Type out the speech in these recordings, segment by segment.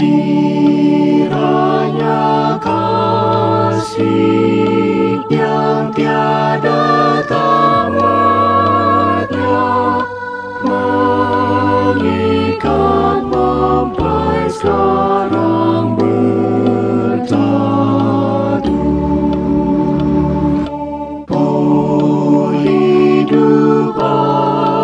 kiranya kasih yang tiada tamatnya mengikat mempelai sekarang bertadu oh hidup Allah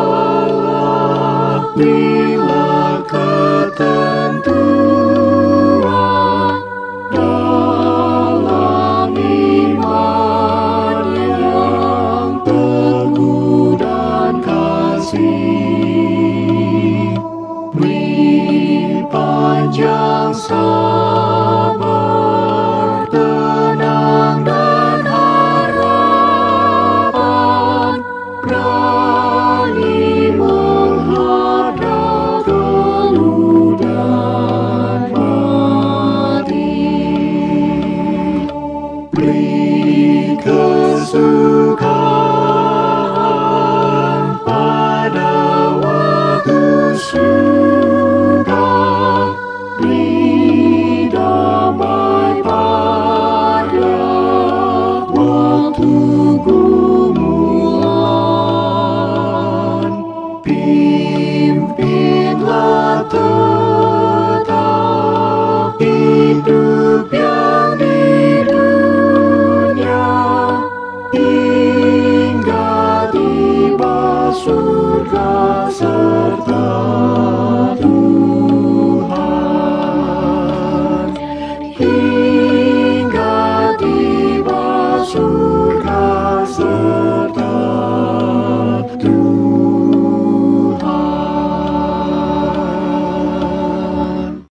そう。на то.